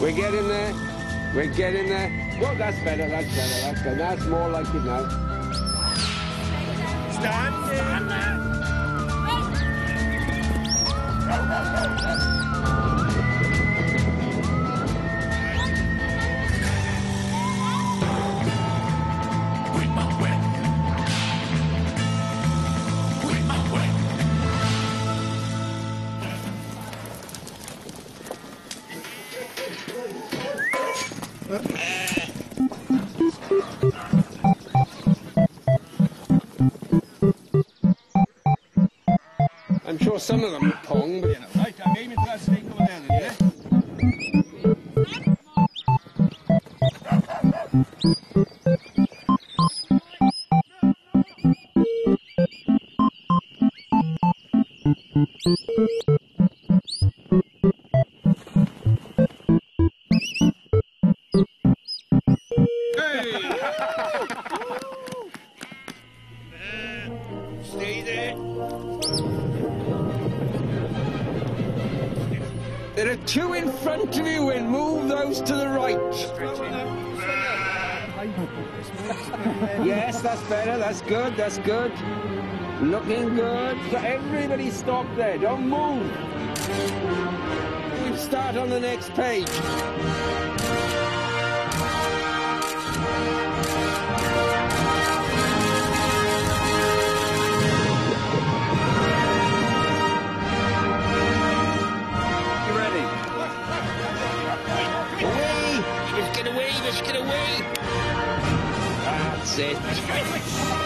We're getting there. We're getting there. Well, that's better. That's better. That's better. That's more like it now. Stand. I'm sure some of them pong, but Right, I'm aiming for that snake over there, then, yeah? Stay there. there are two in front of you and move those to the right. Yes, that's better. That's good. That's good. Looking good. Everybody stop there. Don't move. We start on the next page. Let's get away! That's it.